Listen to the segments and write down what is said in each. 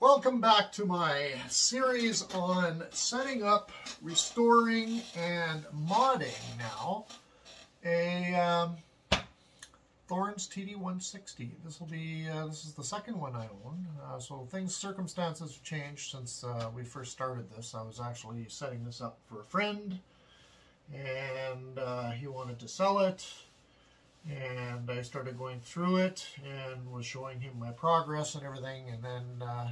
Welcome back to my series on setting up, restoring, and modding now a um, Thorens TD160. This will be, uh, this is the second one I own. Uh, so things, circumstances have changed since uh, we first started this. I was actually setting this up for a friend and uh, he wanted to sell it and I started going through it and was showing him my progress and everything and then uh,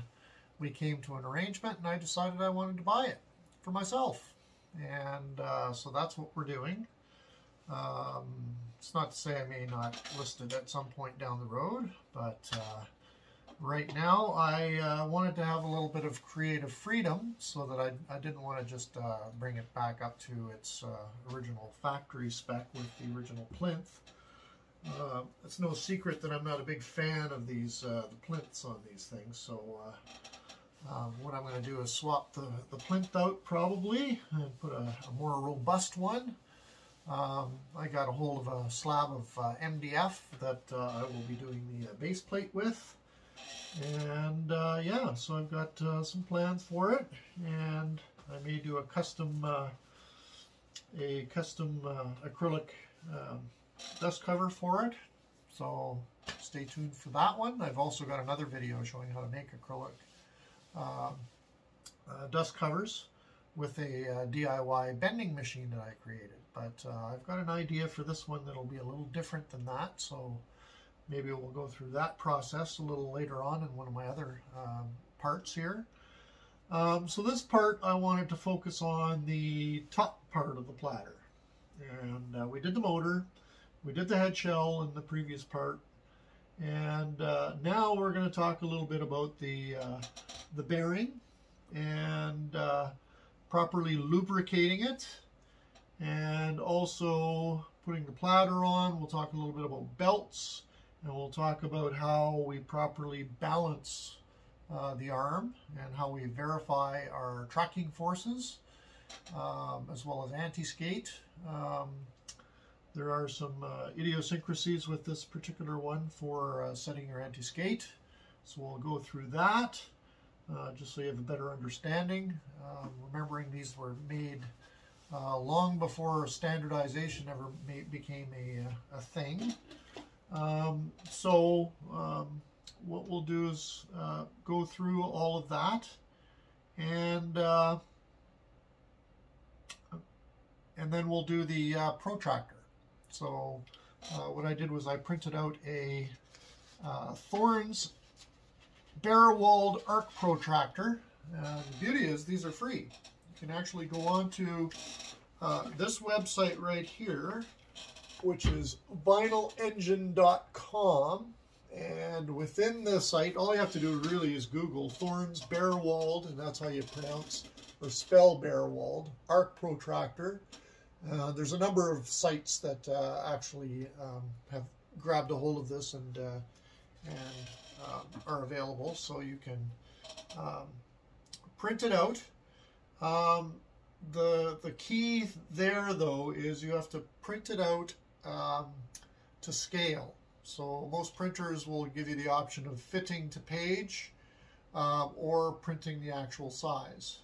we came to an arrangement and I decided I wanted to buy it for myself. And uh, so that's what we're doing. Um, it's not to say I may not list it at some point down the road but uh, right now I uh, wanted to have a little bit of creative freedom so that I, I didn't want to just uh, bring it back up to its uh, original factory spec with the original plinth. Uh, it's no secret that I'm not a big fan of these uh, the plinths on these things, so uh, um, what I'm going to do is swap the, the plinth out probably and put a, a more robust one. Um, I got a hold of a slab of uh, MDF that uh, I will be doing the base plate with. And yeah, so I've got some plans for it, and I may do a custom a custom acrylic um, dust cover for it. So stay tuned for that one. I've also got another video showing how to make acrylic uh, uh, dust covers with a uh, DIY bending machine that I created. But uh, I've got an idea for this one that'll be a little different than that. So maybe we'll go through that process a little later on in one of my other um, parts here. Um, so this part I wanted to focus on the top part of the platter. And uh, we did the motor. We did the head shell in the previous part. And uh, now we're going to talk a little bit about the, uh, the bearing and uh, properly lubricating it and also putting the platter on. We'll talk a little bit about belts and we'll talk about how we properly balance uh, the arm and how we verify our tracking forces um, as well as anti-skate. Um, there are some uh, idiosyncrasies with this particular one for uh, setting your anti-skate. So we'll go through that uh, just so you have a better understanding. Um, remembering these were made uh, long before standardization ever became a, uh, a thing. Um, so um, what we'll do is uh, go through all of that and and then we'll do the protractor. So uh, what I did was I printed out a uh, Thorens Baerwald arc protractor. The beauty is these are free. You can actually go on to uh, this website right here, which is vinylengine.com. And within the site, all you have to do really is Google Thorens Baerwald, and that's how you pronounce or spell Baerwald, arc protractor. Uh, there's a number of sites that uh, actually um, have grabbed a hold of this and uh, and um, are available, so you can um, print it out. Um, the the key there though is you have to print it out um, to scale. So most printers will give you the option of fitting to page uh, or printing the actual size.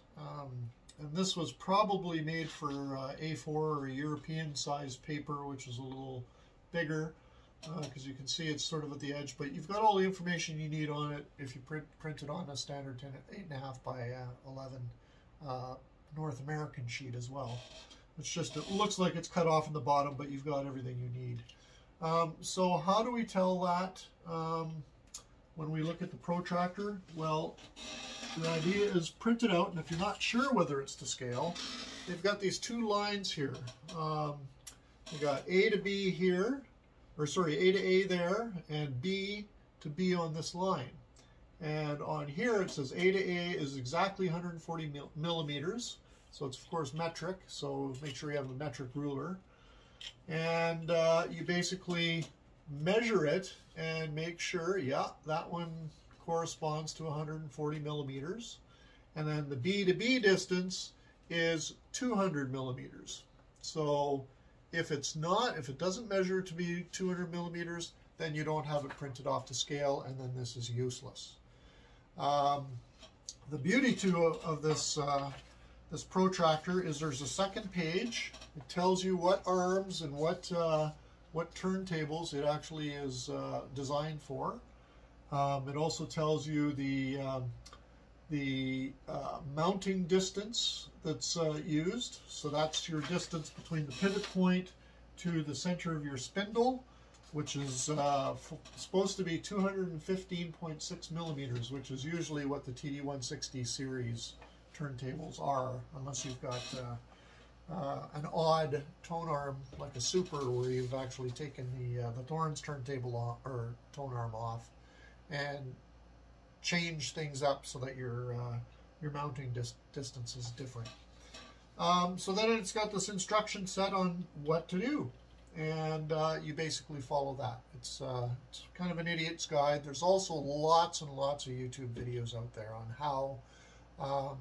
And this was probably made for uh, A4 or European sized paper, which is a little bigger because uh, you can see it's sort of at the edge, but you've got all the information you need on it if you print, print it on a standard 10, 8.5 by uh, 11 uh, North American sheet as well. It's just, it looks like it's cut off in the bottom, but you've got everything you need. Um, so how do we tell that um, when we look at the protractor? Well, the idea is print it out, and if you're not sure whether it's to scale, they've got these two lines here. Um, you got A to B here, or sorry, A to A there, and B to B on this line. And on here it says A to A is exactly 140 mil millimeters. So it's of course metric, so make sure you have a metric ruler. And uh, you basically measure it and make sure, yeah, that one corresponds to 140 millimeters. And then the B to B distance is 200 millimeters. So if it's not, if it doesn't measure to be 200 millimeters, then you don't have it printed off to scale, and then this is useless. Um, the beauty too of this uh, this protractor is there's a second page. It tells you what arms and what uh, what turntables it actually is uh, designed for. Um, it also tells you the um, the uh, mounting distance that's uh, used. So that's your distance between the pivot point to the center of your spindle, which is uh, supposed to be 215.6 millimeters, which is usually what the TD160 series turntables are, unless you've got uh, uh, an odd tone arm like a super where you've actually taken the uh, the Thorens turntable off, or tone arm off and change things up so that your uh, your mounting dis distance is different. Um, so then it's got this instruction set on what to do and uh, you basically follow that. It's, uh, it's kind of an idiot's guide. There's also lots and lots of YouTube videos out there on how um,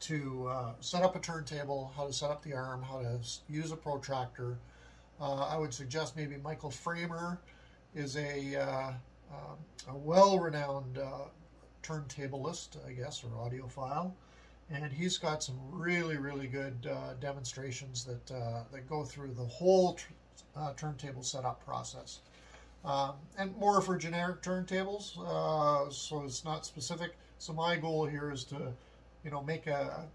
to uh, set up a turntable, how to set up the arm, how to use a protractor. Uh, I would suggest maybe Michael Fremer is a, uh, a well-renowned uh, turntablist, I guess, or audiophile. And he's got some really really good uh, demonstrations that uh, that go through the whole uh, turntable setup process. Um, and more for generic turntables uh, so it's not specific. So my goal here is to you know make a,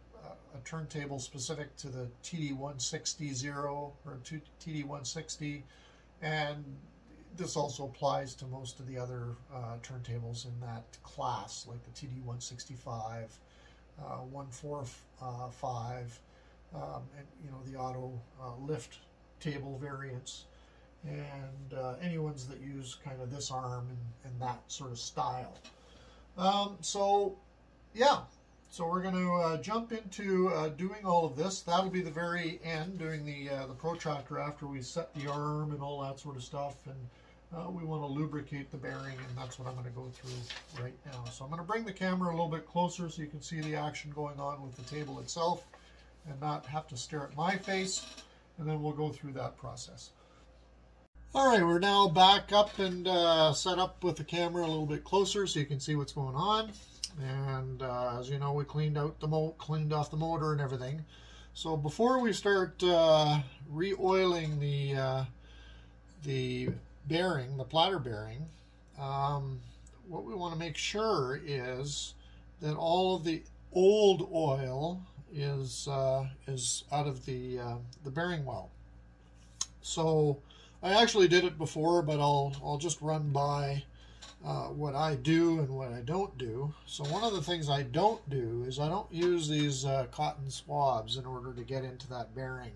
a, turntable specific to the TD160 zero or TD160 and this also applies to most of the other uh, turntables in that class like the TD165 uh, 145, um, and you know the auto uh, lift table variants, and uh, any ones that use kind of this arm and, and that sort of style. Um, so yeah, so we're going to uh, jump into uh, doing all of this. That'll be the very end, doing the uh, the protractor after we set the arm and all that sort of stuff. And uh, we want to lubricate the bearing and that's what I'm going to go through right now. So I'm going to bring the camera a little bit closer so you can see the action going on with the table itself and not have to stare at my face and then we'll go through that process. All right, we're now back up and uh, set up with the camera a little bit closer so you can see what's going on. And uh, as you know, we cleaned out the mo cleaned off the motor and everything. So before we start uh, re-oiling the uh, the bearing, the platter bearing, um, what we want to make sure is that all of the old oil is uh, is out of the uh, the bearing well. So I actually did it before, but I'll I'll just run by uh, what I do and what I don't do. So one of the things I don't do is I don't use these uh, cotton swabs in order to get into that bearing.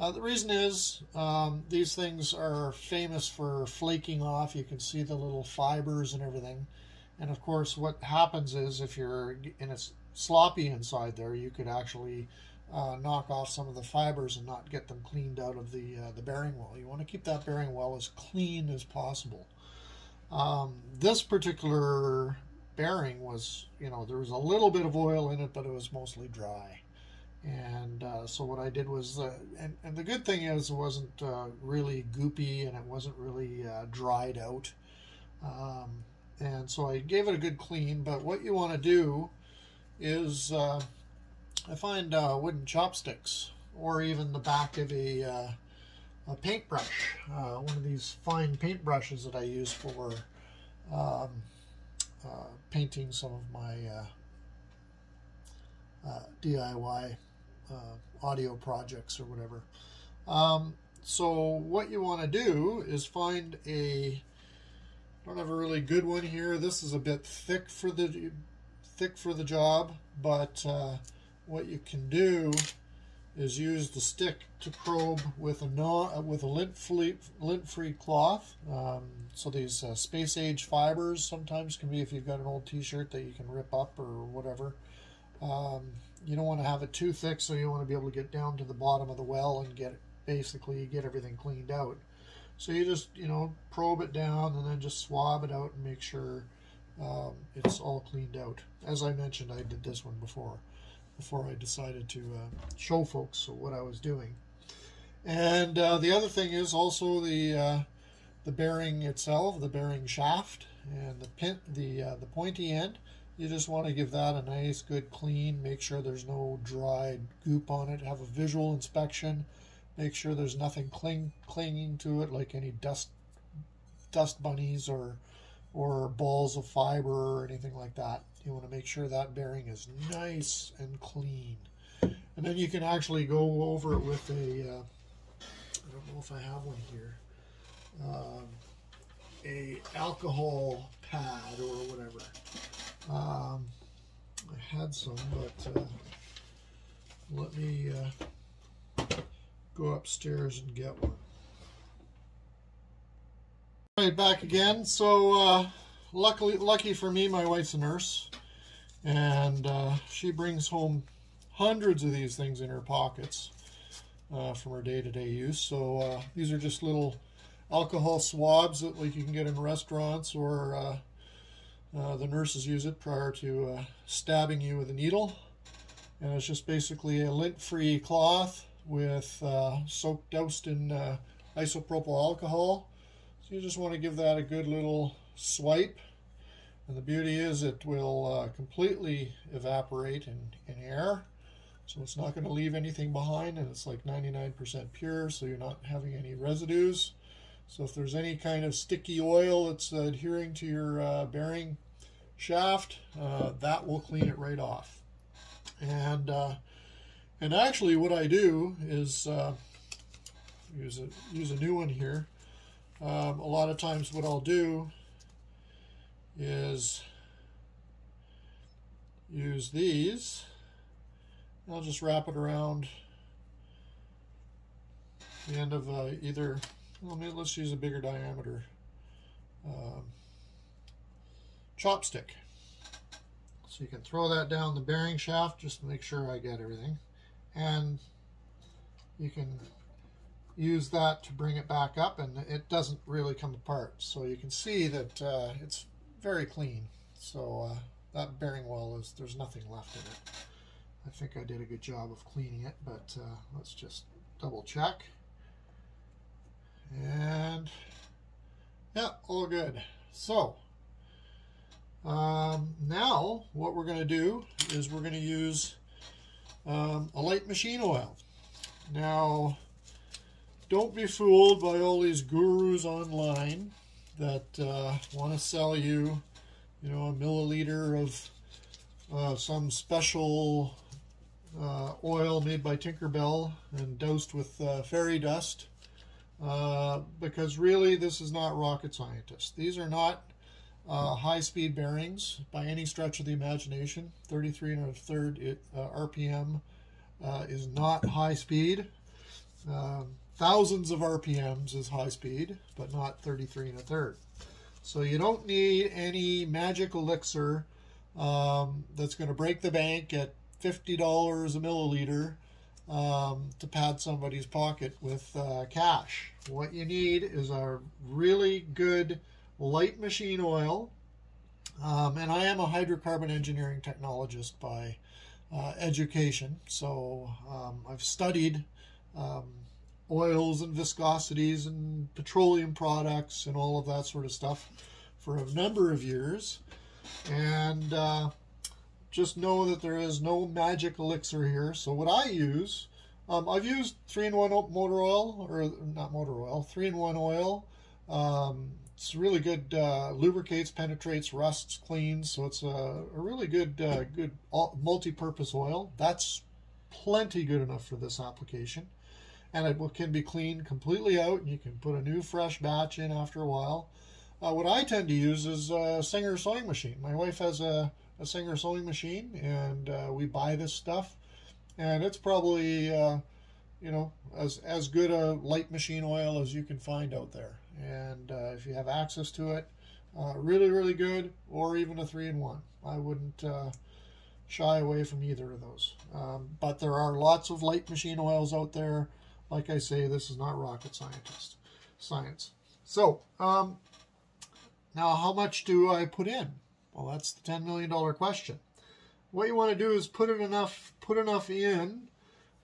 Uh, the reason is um, these things are famous for flaking off. You can see the little fibers and everything. And of course, what happens is if you're in a sloppy inside there, you could actually uh, knock off some of the fibers and not get them cleaned out of the uh, the bearing well. You want to keep that bearing well as clean as possible. Um, this particular bearing was, you know, there was a little bit of oil in it, but it was mostly dry. And uh, so what I did was, uh, and, and the good thing is it wasn't uh, really goopy and it wasn't really uh, dried out. Um, and so I gave it a good clean, but what you want to do is, uh, I find uh, wooden chopsticks or even the back of a, a paintbrush, one of these fine paintbrushes that I use for um, painting some of my uh, DIY uh, audio projects or whatever. Um, so what you want to do is find a, I don't have a really good one here. This is a bit thick for the thick for the job, but uh, what you can do is use the stick to probe with a non, with a lint free lint free cloth. Um, so these uh, space age fibers sometimes can be if you've got an old T-shirt that you can rip up or whatever. Um, you don't want to have it too thick, so you want to be able to get down to the bottom of the well and get basically get everything cleaned out. So you just you know probe it down and then just swab it out and make sure um, it's all cleaned out. As I mentioned, I did this one before before I decided to uh, show folks what I was doing. And uh, the other thing is also the uh, the bearing itself, the bearing shaft, and the pin, the uh, the pointy end You just want to give that a nice, good clean. Make sure there's no dried goop on it. Have a visual inspection. Make sure there's nothing cling, clinging to it, like any dust, dust bunnies or, or balls of fiber or anything like that. You want to make sure that bearing is nice and clean. And then you can actually go over it with a, uh, I don't know if I have one here, um, a alcohol pad or whatever. Um, I had some, but uh, let me uh, go upstairs and get one. All right, back again. So uh, luckily, lucky for me, my wife's a nurse, and uh, she brings home hundreds of these things in her pockets uh, from her day-to-day -day use. So uh, these are just little alcohol swabs that like you can get in restaurants or uh, uh the nurses use it prior to uh, stabbing you with a needle. And it's just basically a lint-free cloth with uh, soaked doused in isopropyl alcohol. So you just want to give that a good little swipe. And the beauty is it will completely evaporate in, in air. So it's not going to leave anything behind and it's like 99% pure so you're not having any residues. So if there's any kind of sticky oil that's uh, adhering to your uh, bearing shaft, uh, that will clean it right off. And uh, and actually what I do is uh, use, a, use a new one here. Um, a lot of times what I'll do is use these I'll just wrap it around the end of uh, either, well, maybe let's use a bigger diameter um, chopstick. So you can throw that down the bearing shaft just to make sure I get everything. And you can use that to bring it back up and it doesn't really come apart. So you can see that uh, it's very clean. So uh, that bearing well is, there's nothing left in it. I think I did a good job of cleaning it, but uh, let's just double check. And yeah, all good. So um, now what we're going to do is we're going to use um, a light machine oil. Now, don't be fooled by all these gurus online that uh, want to sell you, you know, a milliliter of uh, some special uh, oil made by Tinkerbell and dosed with uh, fairy dust uh, because really this is not rocket scientist. These are not uh, high-speed bearings by any stretch of the imagination. 33 and a third uh, RPM uh, is not high speed. Um, thousands of RPMs is high speed, but not 33 and a third. So you don't need any magic elixir um, that's going to break the bank at $50 a milliliter um, to pad somebody's pocket with uh, cash. What you need is a really good light machine oil. Um, and I am a hydrocarbon engineering technologist by uh, education. So um, I've studied um, oils and viscosities and petroleum products and all of that sort of stuff for a number of years. And uh, just know that there is no magic elixir here. So what I use, um, I've used 3-in-1 motor oil, or not motor oil, 3-in-1 oil. Um, it's really good, uh, lubricates, penetrates, rusts, cleans. So it's a, a really good, uh, good multi-purpose oil. That's plenty good enough for this application. And it can be cleaned completely out, and you can put a new fresh batch in after a while. Uh, what I tend to use is a Singer sewing machine. My wife has a a Singer sewing machine, and uh, we buy this stuff, and it's probably uh, you know as as good a light machine oil as you can find out there. And uh, if you have access to it, uh, really really good, or even a three in one. I wouldn't uh, shy away from either of those. Um, but there are lots of light machine oils out there. Like I say, this is not rocket scientist science. So um, now, how much do I put in? Well, that's the $10 million question. What you want to do is put it enough, put enough in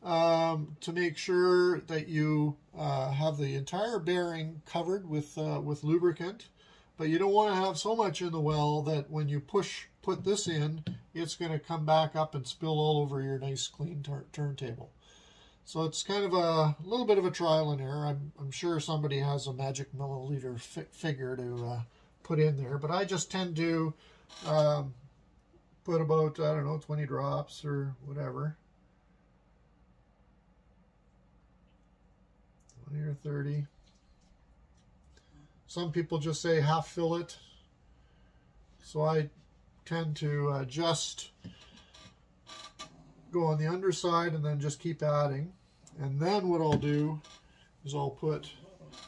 um, to make sure that you uh, have the entire bearing covered with, uh, with lubricant. But you don't want to have so much in the well that when you push put this in, it's going to come back up and spill all over your nice clean turntable. So it's kind of a little bit of a trial and error. I'm, I'm sure somebody has a magic milliliter fi figure to uh, put in there, but I just tend to um, put about, I don't know, 20 drops or whatever. 20 or 30. Some people just say half fill it. So I tend to uh, just go on the underside and then just keep adding. And then what I'll do is I'll put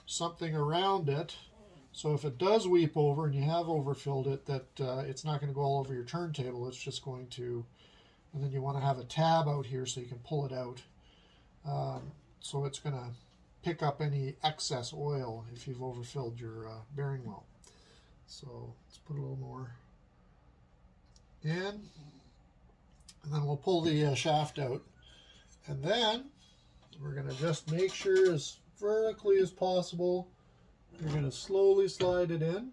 something around it. So if it does weep over and you have overfilled it, that uh, it's not going to go all over your turntable. It's just going to, and then you want to have a tab out here so you can pull it out. Um, so it's going to pick up any excess oil if you've overfilled your uh, bearing well. So let's put a little more in. And then we'll pull the uh, shaft out. And then we're going to just make sure as vertically as possible. You're going to slowly slide it in.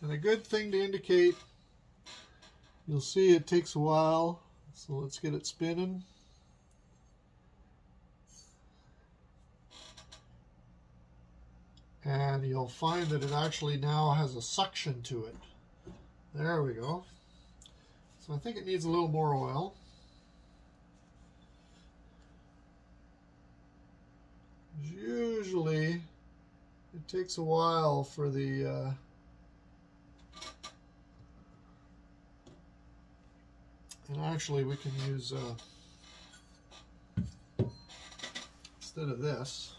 And a good thing to indicate, you'll see it takes a while. So let's get it spinning. And you'll find that it actually now has a suction to it. There we go. So I think it needs a little more oil. Usually it takes a while for the uh, and actually we can use uh, instead of this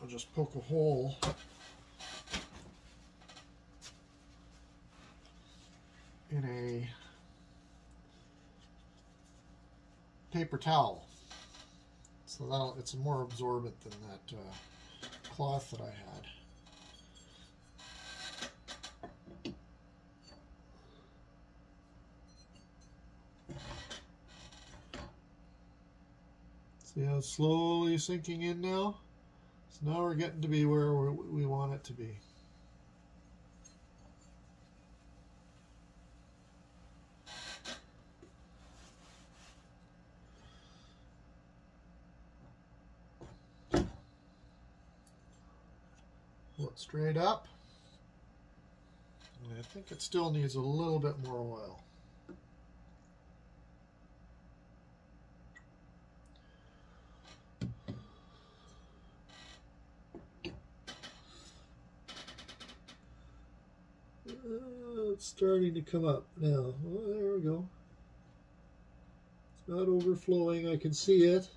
I'll just poke a hole in a paper towel. So that it's more absorbent than that uh, cloth that I had. See how it's slowly sinking in now? So now we're getting to be where we want it to be. Straight up. And I think it still needs a little bit more oil. Uh, it's starting to come up now. Oh, there we go. It's not overflowing. I can see it.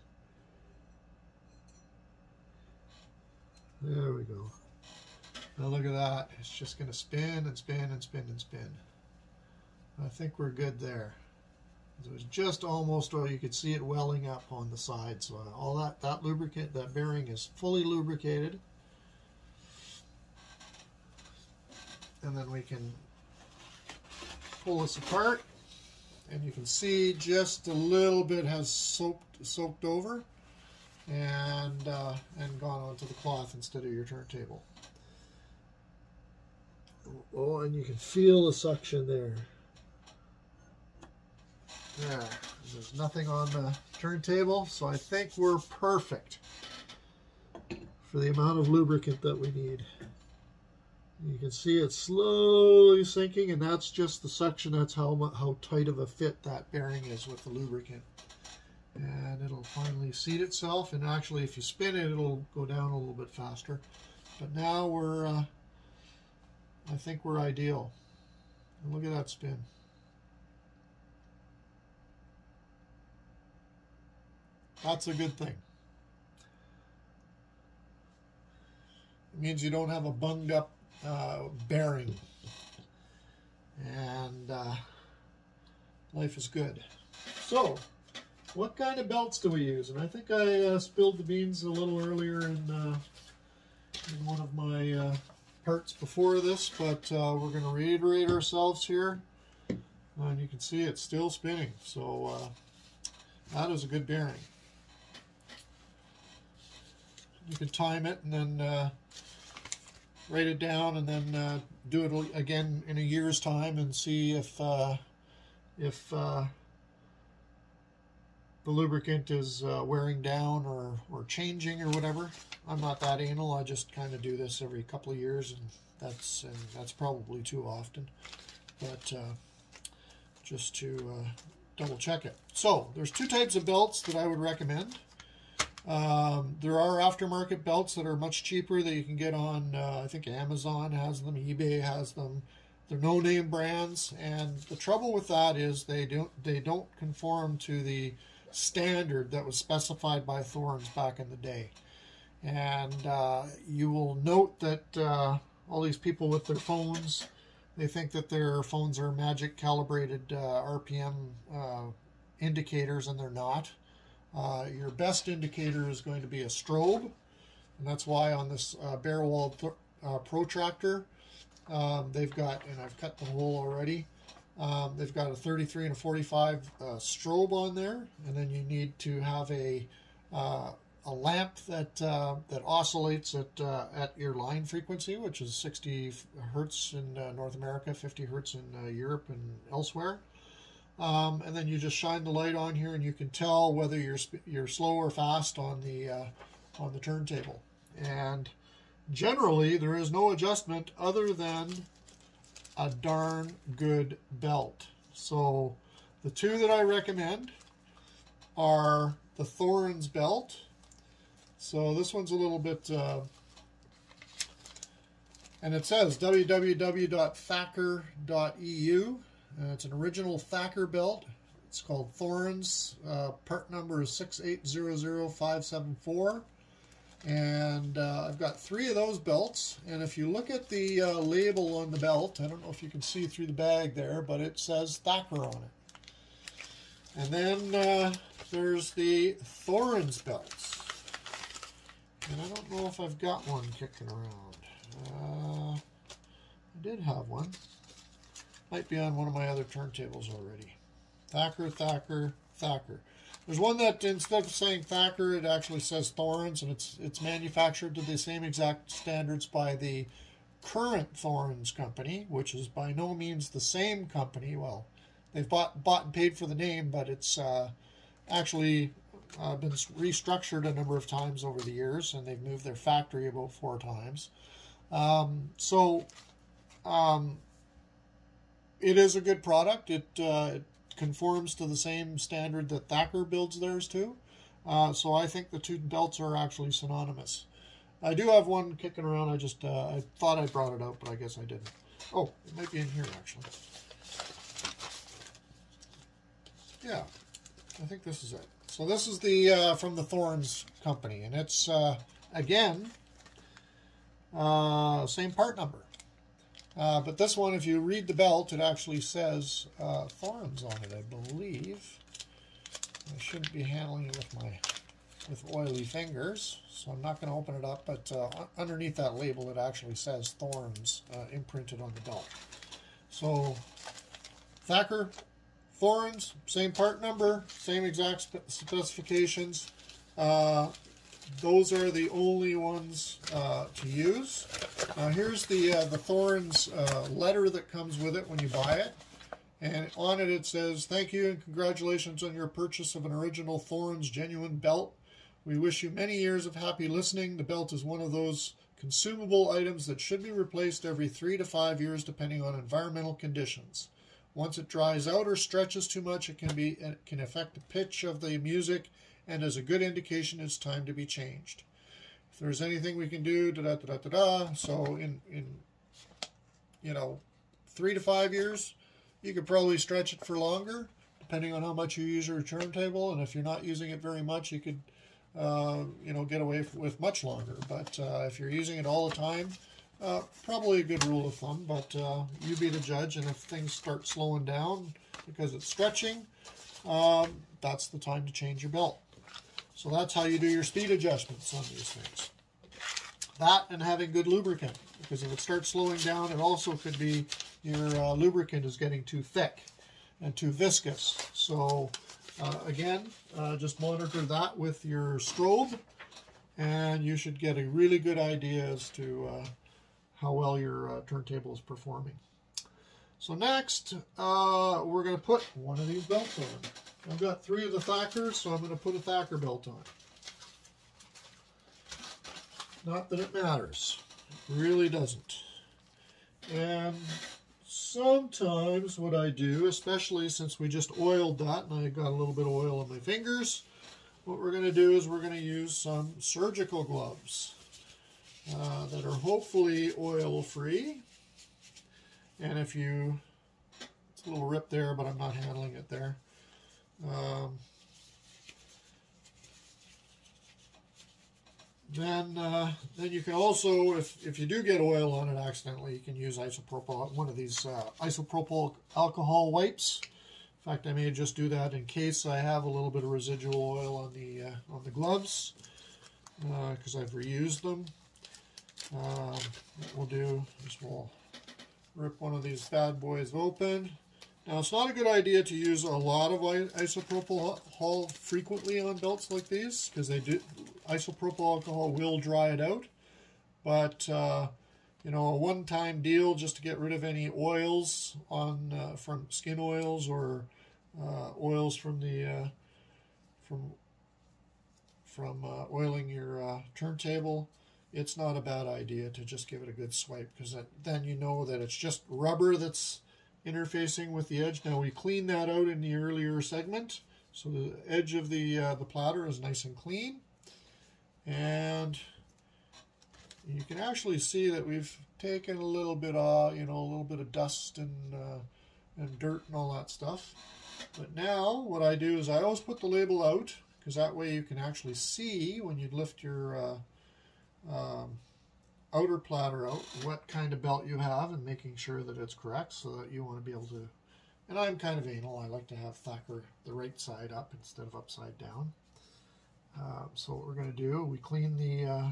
There we go. Now look at that. It's just going to spin and spin and spin and spin. I think we're good there. It was just almost, oh, you could see it welling up on the side. So all that, that lubricant, that bearing is fully lubricated. And then we can pull this apart and you can see just a little bit has soaked soaked over and uh, and gone onto the cloth instead of your turntable. Oh, and you can feel the suction there. There. There's nothing on the turntable, so I think we're perfect for the amount of lubricant that we need. You can see it slowly sinking, and that's just the suction. That's how, how tight of a fit that bearing is with the lubricant. And it'll finally seat itself, and actually if you spin it, it'll go down a little bit faster. But now we're uh, I think we're ideal. And look at that spin. That's a good thing. It means you don't have a bunged up uh, bearing. And uh, life is good. So, what kind of belts do we use? And I think I uh, spilled the beans a little earlier in, uh, in one of my uh, parts before this, but uh, we're going to reiterate ourselves here. And you can see it's still spinning, so uh, that is a good bearing. You can time it, and then uh, write it down, and then uh, do it again in a year's time and see if uh, if uh, the lubricant is uh, wearing down or, or changing or whatever. I'm not that anal. I just kind of do this every couple of years, and that's and that's probably too often. But uh, just to uh, double check it. So there's two types of belts that I would recommend. Um, there are aftermarket belts that are much cheaper that you can get on, uh, I think Amazon has them, eBay has them. They're no-name brands, and the trouble with that is they don't they don't conform to the standard that was specified by Thorens back in the day. And uh, you will note that uh, all these people with their phones, they think that their phones are magic calibrated uh, RPM uh, indicators, and they're not. Uh, your best indicator is going to be a strobe, and that's why on this uh, Baerwald protractor, um, they've got, and I've cut the hole already, um, they've got a 33 and a 45 uh, strobe on there, and then you need to have a uh, a lamp that uh, that oscillates at uh, at your line frequency, which is 60 hertz in uh, North America, 50 hertz in Europe and elsewhere. Um, and then you just shine the light on here, and you can tell whether you're you're slow or fast on the on the turntable. And generally, there is no adjustment other than a darn good belt. So the two that I recommend are the Thorens belt. So this one's a little bit, uh, and it says www.thakker.eu. Uh, it's an original Thakker belt. It's called Thorens. Uh, part number is 6800574. And uh, I've got three of those belts. And if you look at the uh, label on the belt, I don't know if you can see through the bag there, but it says Thakker on it. And then uh, there's the Thorens belts. And I don't know if I've got one kicking around. Uh, I did have one. Might be on one of my other turntables already. Thakker, Thakker, Thakker. There's one that instead of saying Thakker, it actually says Thorens, and it's it's manufactured to the same exact standards by the current Thorens company, which is by no means the same company. Well, they've bought bought and paid for the name, but it's uh, actually uh, been restructured a number of times over the years, and they've moved their factory about four times. Um, so um, it is a good product. It, uh, it conforms to the same standard that Thakker builds theirs to. Uh, so I think the two belts are actually synonymous. I do have one kicking around. I just uh, I thought I brought it out, but I guess I didn't. Oh, it might be in here actually. Yeah, I think this is it. So this is the uh, from the Thorens company, and it's uh, again uh, same part number. Uh, but this one, if you read the belt, it actually says uh, on it, I believe. I shouldn't be handling it with my with oily fingers, so I'm not going to open it up. But uh, underneath that label, it actually says Thorens uh, imprinted on the belt. So Thakker, Thorens, same part number, same exact spe specifications. Uh, those are the only ones uh, to use. Now here's the uh, the Thorens uh, letter that comes with it when you buy it. And on it it says, thank you and congratulations on your purchase of an original Thorens genuine belt. We wish you many years of happy listening. The belt is one of those consumable items that should be replaced every three to five years depending on environmental conditions. Once it dries out or stretches too much, it can be it can affect the pitch of the music and is a good indication it's time to be changed. If there's anything we can do, da da da da da. So in in you know three to five years, you could probably stretch it for longer, depending on how much you use your turntable. And if you're not using it very much, you could uh, you know get away with much longer. But uh, if you're using it all the time, uh, probably a good rule of thumb. But uh, you be the judge, and if things start slowing down because it's stretching, um, that's the time to change your belt. So that's how you do your speed adjustments on these things. That and having good lubricant, because if it starts slowing down, it also could be your uh, lubricant is getting too thick and too viscous. So uh, again, uh, just monitor that with your strobe, and you should get a really good idea as to uh, how well your uh, turntable is performing. So next, uh, we're going to put one of these belts on. I've got three of the Thakkers, so I'm going to put a Thakker belt on. Not that it matters. It really doesn't. And sometimes what I do, especially since we just oiled that and I got a little bit of oil on my fingers, what we're going to do is we're going to use some surgical gloves uh, that are hopefully oil-free. And if you, it's a little rip there, but I'm not handling it there. Um, then uh, then you can also, if, if you do get oil on it accidentally, you can use isopropyl, one of these uh, isopropyl alcohol wipes. In fact, I may just do that in case I have a little bit of residual oil on the uh, on the gloves because uh, I've reused them. Um, what we'll do is we'll rip one of these bad boys open. Now, it's not a good idea to use a lot of isopropyl alcohol frequently on belts like these because they do isopropyl alcohol will dry it out. But uh, you know, a one-time deal just to get rid of any oils on uh, from skin oils or uh, oils from the uh, from from uh, oiling your uh, turntable. It's not a bad idea to just give it a good swipe because then you know that it's just rubber that's interfacing with the edge. Now we cleaned that out in the earlier segment, so the edge of the the platter is nice and clean, and you can actually see that we've taken a little bit of, you know, a little bit of dust and, uh, and dirt and all that stuff. But now what I do is I always put the label out because that way you can actually see when you lift your uh, um, outer platter out what kind of belt you have and making sure that it's correct so that you want to be able to and I'm kind of anal I like to have Thakker the right side up instead of upside down. Um, so what we're going to do we clean the uh,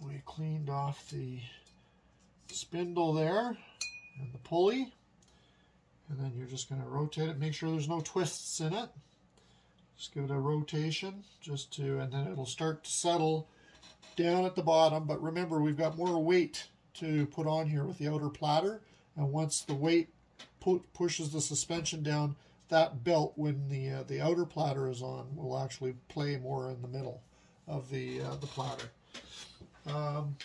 we cleaned off the spindle there and the pulley. And then you're just going to rotate it make sure there's no twists in it. Just give it a rotation just to and then it'll start to settle down at the bottom but remember we've got more weight to put on here with the outer platter. And once the weight pu pushes the suspension down that belt when the uh, the outer platter is on will actually play more in the middle of the uh, the platter. Um,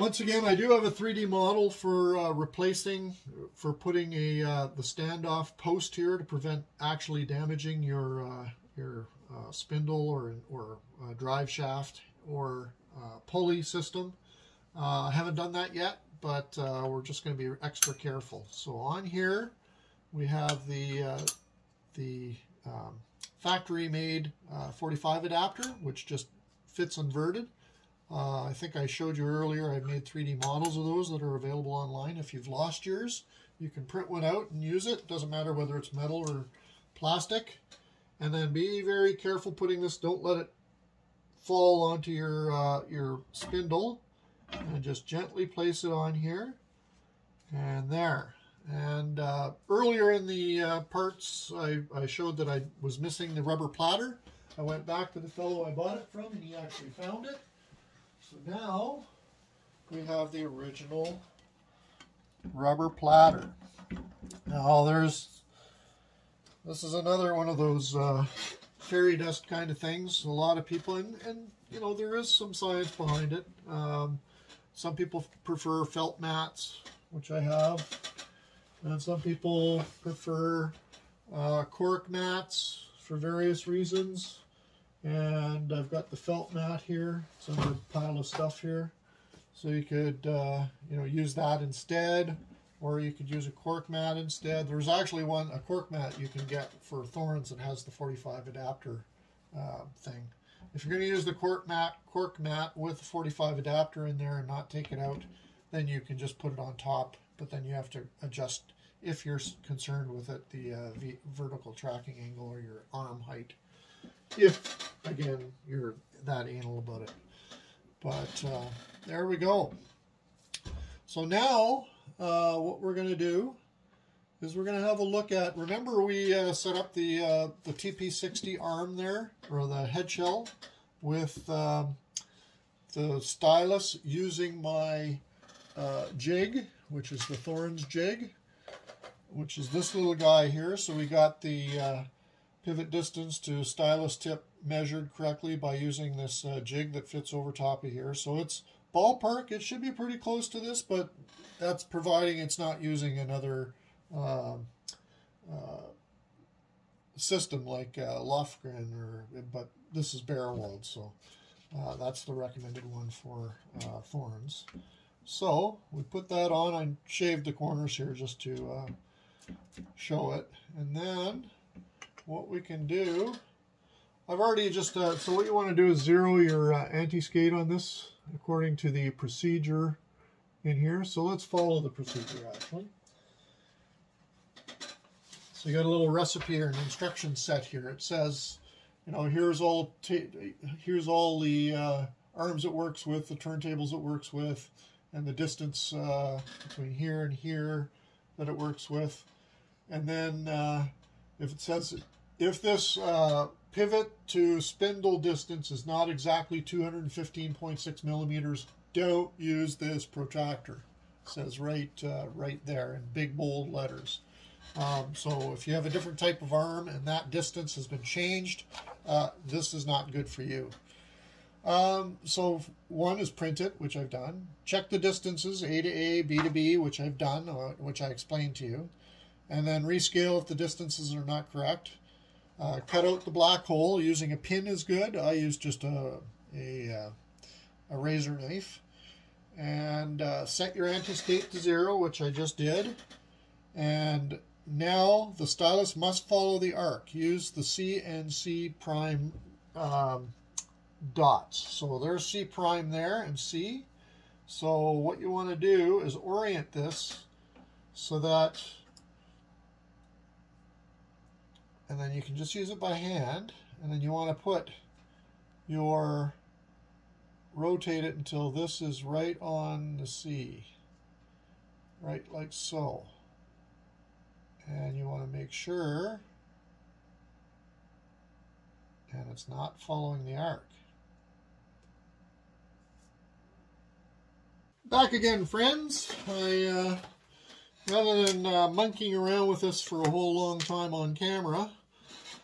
once again, I do have a 3D model for uh, replacing, for putting a uh, the standoff post here to prevent actually damaging your uh, your uh, spindle or or uh, drive shaft or uh, pulley system. I haven't done that yet, but we're just going to be extra careful. So on here, we have the the um, factory made uh, 45 adapter, which just fits inverted. Uh, I think I showed you earlier, I've made 3D models of those that are available online. If you've lost yours, you can print one out and use it. Doesn't matter whether it's metal or plastic. And then be very careful putting this, don't let it fall onto your, uh, your spindle. And just gently place it on here. And there. And uh, earlier in the uh, parts, I, I, showed that I was missing the rubber platter. I went back to the fellow I bought it from, and he actually found it. So now we have the original rubber platter. Now there's, this is another one of those uh, fairy dust kind of things. A lot of people, and, and you know, there is some science behind it. Um, some people prefer felt mats, which I have. And some people prefer uh, cork mats for various reasons. And I've got the felt mat here. It's under a pile of stuff here. So you could, uh, you know, use that instead, or you could use a cork mat instead. There's actually one, a cork mat you can get for Thorens that has the 45 adapter uh, thing. If you're going to use the cork mat, cork mat with the 45 adapter in there and not take it out, then you can just put it on top but then you have to adjust, if you're concerned with it, the uh, vertical tracking angle or your arm height. If, again, you're that anal about it. But uh, there we go. So now, uh, what we're going to do is we're going to have a look at, remember we uh, set up the, uh, the TP60 arm there, or the head shell, with um, the stylus using my uh, jig, which is the Thorens jig, which is this little guy here. So we got the uh, pivot distance to stylus tip measured correctly by using this uh, jig that fits over top of here. So it's ballpark, it should be pretty close to this, but that's providing it's not using another uh, uh, system like uh, Lofgren, or but this is Baerwald, so uh, that's the recommended one for uh, Thorens. So we put that on. I shaved the corners here just to uh, show it, and then what we can do. I've already just, uh, so what you want to do is zero your uh, anti-skate on this according to the procedure in here. So let's follow the procedure actually. So you got a little recipe or an instruction set here. It says, you know, here's all here's all the uh, arms it works with, the turntables it works with, and the distance uh, between here and here that it works with. And then uh, if it says, if this uh, pivot to spindle distance is not exactly 215.6 millimeters, don't use this protractor. It says right, uh, right there in big bold letters. Um, so if you have a different type of arm and that distance has been changed, uh, this is not good for you. Um, so one is print it, which I've done. Check the distances, A to A, B to B, which I've done, uh, which I explained to you. And then rescale if the distances are not correct. Uh, cut out the black hole. Using a pin is good. I use just a, a, uh, a razor knife. And uh, set your anti-skate to zero, which I just did. And now the stylus must follow the arc. Use the C and C prime um, dots. So there's C prime there and C. So what you want to do is orient this so that and then you can just use it by hand and then you want to put your rotate it until this is right on the C right like so. And you want to make sure and it's not following the arc. Back again friends. I uh, rather than uh, monkeying around with this for a whole long time on camera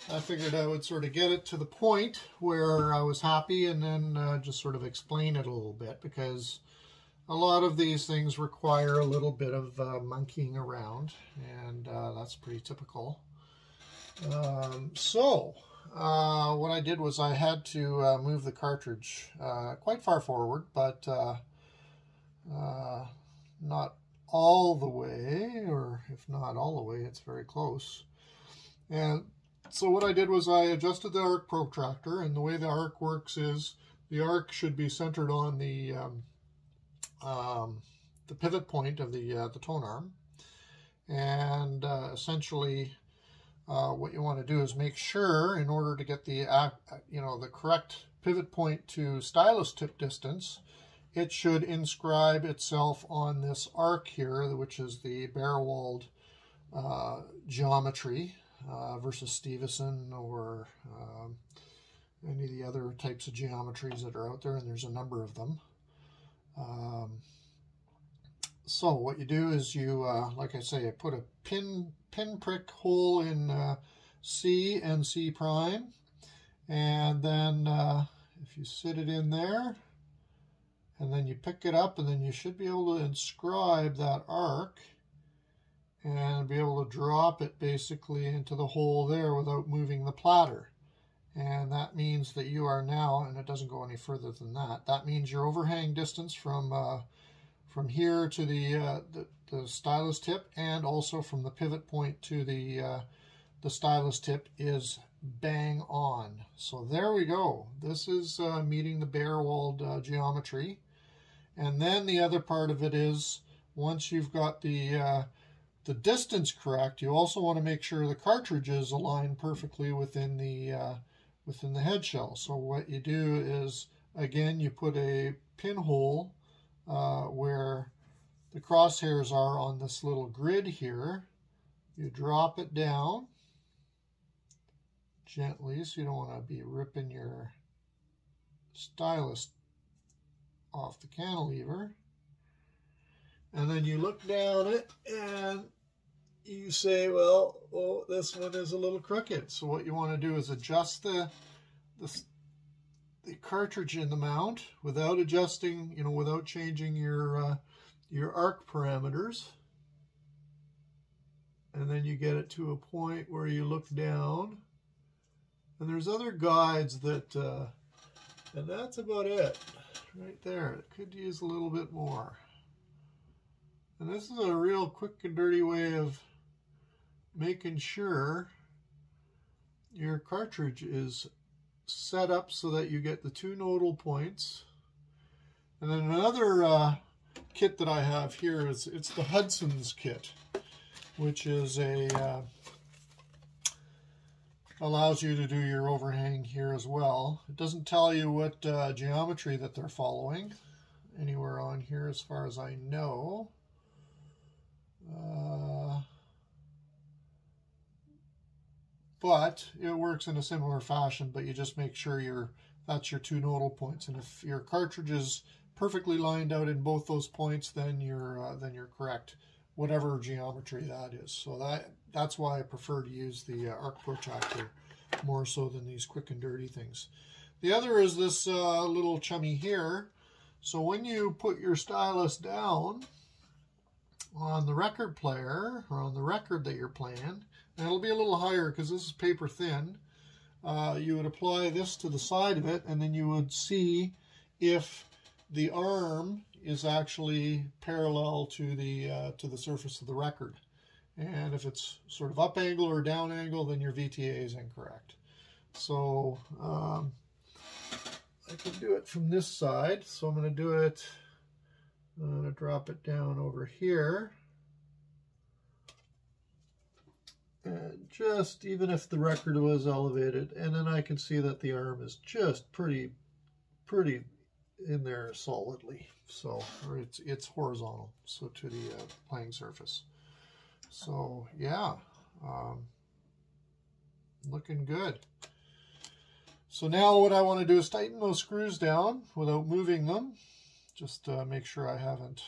I figured I would sort of get it to the point where I was happy and then uh, just sort of explain it a little bit because a lot of these things require a little bit of uh, monkeying around and uh, that's pretty typical. Um, so uh, what I did was I had to uh, move the cartridge uh, quite far forward but not all the way or if not all the way it's very close. And so what I did was I adjusted the arc protractor, and the way the arc works is the arc should be centered on the um, um, the pivot point of the uh, the tone arm, and uh, essentially uh, what you want to do is make sure, in order to get the you know the correct pivot point to stylus tip distance, it should inscribe itself on this arc here, which is the Baerwald uh, geometry uh, versus Stevenson or um, any of the other types of geometries that are out there, and there's a number of them. Um, so what you do is you, uh, like I say, put a pin pin prick hole in uh, C and C prime, and then uh, if you sit it in there, and then you pick it up, and then you should be able to inscribe that arc and be able to drop it basically into the hole there without moving the platter. And that means that you are now, and it doesn't go any further than that, that means your overhang distance from uh, from here to the, uh, the, the, stylus tip and also from the pivot point to the, uh, the stylus tip is bang on. So there we go. This is uh, meeting the Baerwald uh, geometry. And then the other part of it is once you've got the uh, the distance correct, you also want to make sure the cartridges align perfectly within the uh, within the head shell. So what you do is, again, you put a pinhole uh, where the crosshairs are on this little grid here You drop it down gently so you don't want to be ripping your stylus off the cantilever. And then you look down it and you say, well, oh, this one is a little crooked. So what you want to do is adjust the, the, the cartridge in the mount without adjusting, you know, without changing your, uh, your arc parameters. And then you get it to a point where you look down. And there's other guides that, uh, and that's about it right there. It could use a little bit more. And this is a real quick and dirty way of making sure your cartridge is set up so that you get the two nodal points. And then another uh, kit that I have here is it's the Hudson's kit, which is a uh, allows you to do your overhang here as well. It doesn't tell you what uh, geometry that they're following anywhere on here as far as I know. Uh, but it works in a similar fashion, but you just make sure you're, that's your two nodal points. And if your cartridge is perfectly lined out in both those points, then you're, uh, then you're correct, whatever geometry that is. So that that's why I prefer to use the uh, arc protractor more so than these quick and dirty things. The other is this uh, little chummy here. So when you put your stylus down, on the record player or on the record that you're playing, and it'll be a little higher because this is paper thin, uh, you would apply this to the side of it and then you would see if the arm is actually parallel to the uh, to the surface of the record. And if it's sort of up angle or down angle, then your VTA is incorrect. So um, I can do it from this side. So I'm going to do it I'm going to drop it down over here. And just, even if the record was elevated, and then I can see that the arm is just pretty, pretty in there solidly. So, it's, it's horizontal, so to the uh, playing surface. So, yeah, um, looking good. So now what I want to do is tighten those screws down without moving them just uh, make sure I haven't.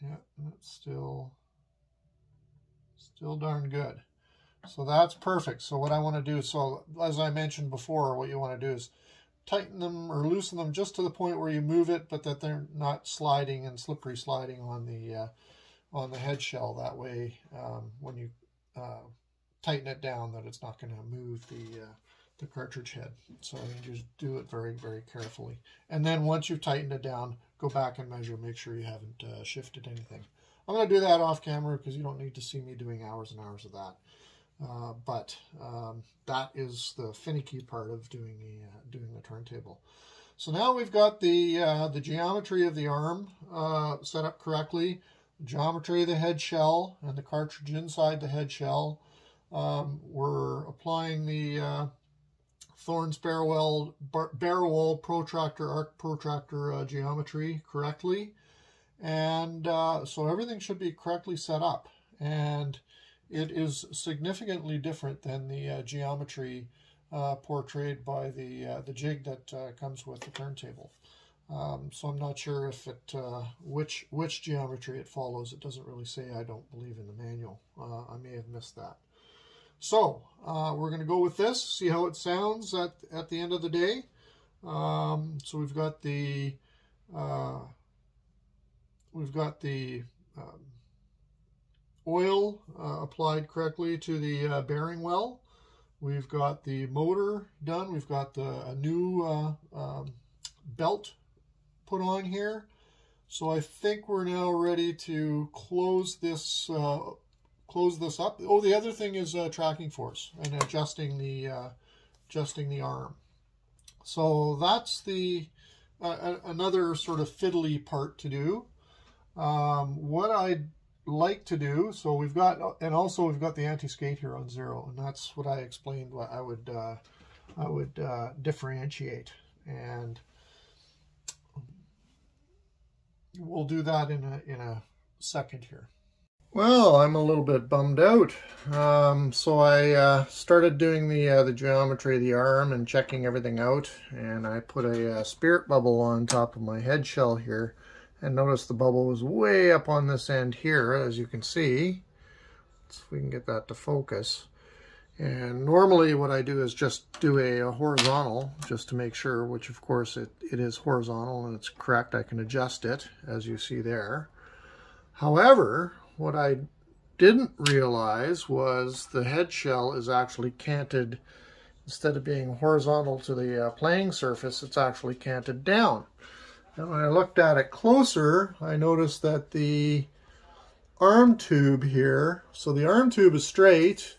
Yeah, that's still, still darn good. So that's perfect. So what I want to do, so as I mentioned before, what you want to do is tighten them or loosen them just to the point where you move it, but that they're not sliding and slippery sliding on the uh, on the head shell. That way, um, when you uh, tighten it down, that it's not going to move the uh, the cartridge head. So you just do it very, very carefully. And then once you've tightened it down, go back and measure, make sure you haven't uh, shifted anything. I'm going to do that off camera because you don't need to see me doing hours and hours of that. Uh, but um, that is the finicky part of doing the uh, doing the turntable. So now we've got the uh, the geometry of the arm uh, set up correctly, geometry of the head shell and the cartridge inside the head shell. Um, we're applying the uh, Thorens Baerwald, Baerwald protractor, arc protractor uh, geometry correctly. And uh, so everything should be correctly set up. And it is significantly different than the uh, geometry uh, portrayed by the, uh, the jig that uh, comes with the turntable. Um, so I'm not sure if it which which geometry it follows. It doesn't really say. I don't believe in the manual. I may have missed that. So uh, we're going to go with this, see how it sounds at, at the end of the day. Um, so we've got the uh, we've got the um, oil uh, applied correctly to the uh, bearing well. We've got the motor done. We've got the a new uh, um, belt put on here. So I think we're now ready to close this uh, close this up. Oh, the other thing is uh, tracking force and adjusting the uh, adjusting the arm. So that's the another sort of fiddly part to do. Um, what I'd like to do, so we've got, and also we've got the anti-skate here on zero, and that's what I explained what I would uh, I would uh, differentiate, and we'll do that in a in a second here. Well, I'm a little bit bummed out. Um, so I uh, started doing the uh, the geometry of the arm and checking everything out, and I put a, uh, spirit bubble on top of my head shell here, and notice the bubble was way up on this end here, as you can see. If we can get that to focus. And normally what I do is just do a, a, horizontal just to make sure, which of course it, it is horizontal and it's correct. I can adjust it as you see there. However, what I didn't realize was the head shell is actually canted, instead of being horizontal to the uh, playing surface, it's actually canted down. And when I looked at it closer, I noticed that the arm tube here, so the arm tube is straight,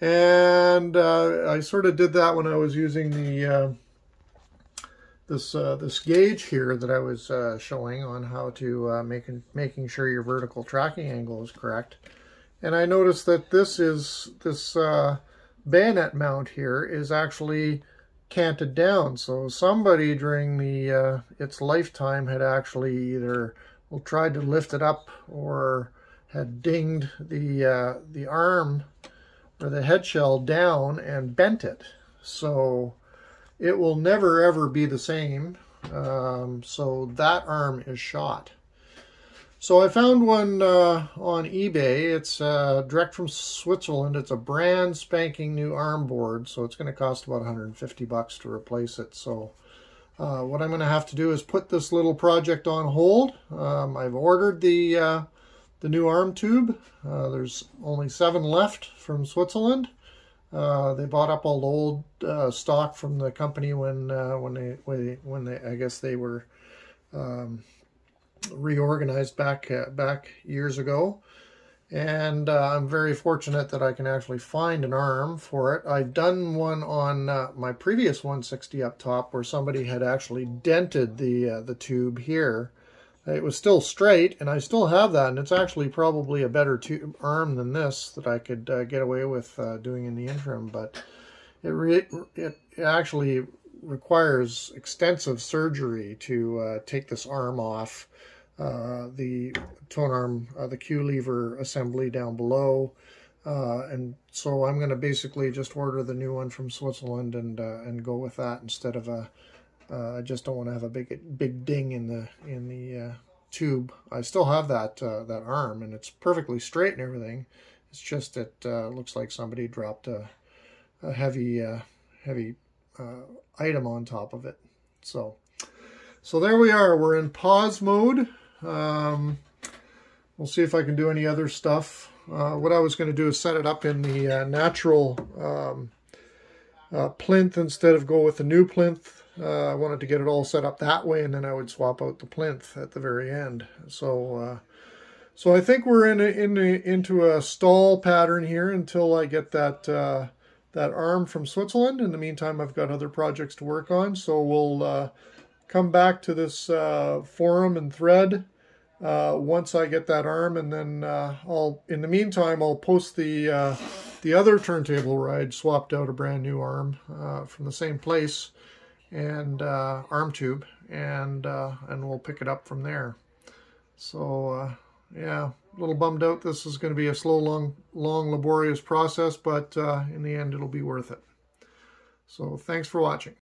and uh, I sort of did that when I was using the uh, this uh, this gauge here that I was uh, showing on how to uh, making making sure your vertical tracking angle is correct. And I noticed that this is this uh, bayonet mount here is actually canted down. So somebody during the uh, its lifetime had actually either well, tried to lift it up or had dinged the uh, the arm or the head shell down and bent it. So it will never ever be the same. Um, so that arm is shot. So I found one uh, on eBay. It's uh, direct from Switzerland. It's a brand spanking new arm board, so it's going to cost about 150 bucks to replace it. So uh, what I'm going to have to do is put this little project on hold. Um, I've ordered the uh, the new arm tube. Uh, there's only seven left from Switzerland. Uh, they bought up all the old stock from the company when when they, when they I guess they were um, reorganized back uh, back years ago, and uh, I'm very fortunate that I can actually find an arm for it. I've done one on uh, my previous 160 up top where somebody had actually dented the the tube here it was still straight, and I still have that, and it's actually probably a better tube arm than this that I could uh, get away with uh, doing in the interim, but it, it actually requires extensive surgery to uh, take this arm off. Uh, the tone arm, uh, the Q lever assembly down below, uh, and so I'm going to basically just order the new one from Switzerland and and go with that instead of a uh, I just don't want to have a big big ding in the in the uh, tube. I still have that uh, that arm, and it's perfectly straight and everything. It's just it uh, looks like somebody dropped a, a heavy uh, heavy uh, item on top of it. So so there we are. We're in pause mode. Um, we'll see if I can do any other stuff. Uh, what I was going to do is set it up in the natural um, plinth instead of go with the new plinth uh, I wanted to get it all set up that way, and then I would swap out the plinth at the very end. So, uh, so I think we're in a, in a, into a stall pattern here until I get that uh, that arm from Switzerland. In the meantime, I've got other projects to work on, so we'll uh, come back to this uh, forum and thread uh, once I get that arm, and then I'll. In the meantime, I'll post the the other turntable ride swapped out a brand new arm from the same place and uh, arm tube and uh, and we'll pick it up from there so uh, yeah little bummed out this is going to be a slow long long laborious process but uh, in the end it'll be worth it. So thanks for watching